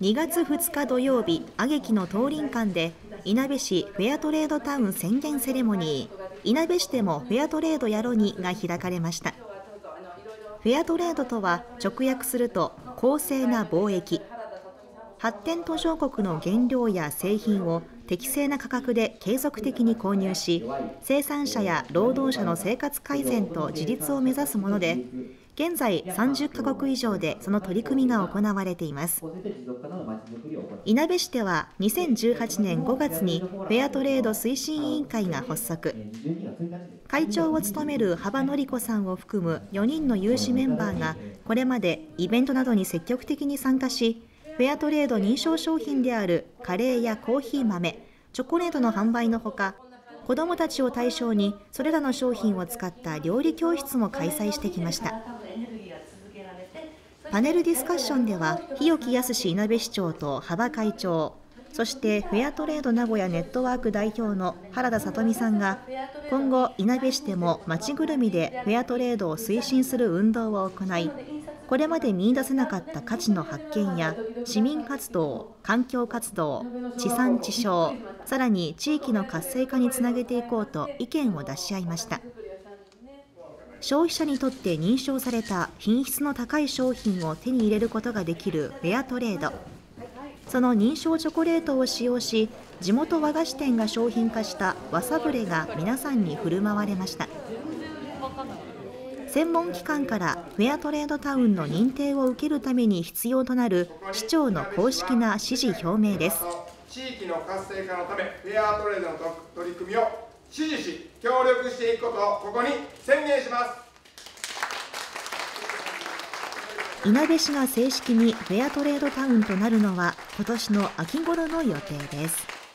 2月2日土曜日、挙劇の東林館で、いなべ市フェアトレードタウン宣言セレモニー、いなべ市でもフェアトレードやろにが開かれました。フェアトレードとは直訳すると公正な貿易。発展途上国の原料や製品を適正な価格で継続的に購入し生産者や労働者の生活改善と自立を目指すもので現在30カ国以上でその取り組みが行われています。いなべ市では2018年5月にフェアトレード推進委員会が発足。会長を務める幅典子さんを含む4人の有志メンバーがこれまでイベントなどに積極的に参加しフェアトレード認証商品であるカレーやコーヒー豆チョコレートの販売のほか子どもたちを対象にそれらの商品を使った料理教室も開催してきました。パネルディスカッションでは日置康いなべ市長と幅会長そしてフェアトレード名古屋ネットワーク代表の原田聡美さんが今後いなべ市でも町ぐるみでフェアトレードを推進する運動を行いこれまで見出せなかった価値の発見や市民活動、環境活動、地産地消、さらに地域の活性化につなげていこうと意見を出し合いました。消費者にとって認証された品質の高い商品を手に入れることができるフェアトレード。その認証チョコレートを使用し、地元和菓子店が商品化したわさぶれが皆さんに振る舞われました。専門機関からフェアトレードタウンの認定を受けるために必要となる市長の公式な支持表明です地域の活性化のためフェアトレードの取り組みを支持し協力していくことをここに宣言します。いなべ市が正式にフェアトレードタウンとなるのは今年の秋頃の予定です。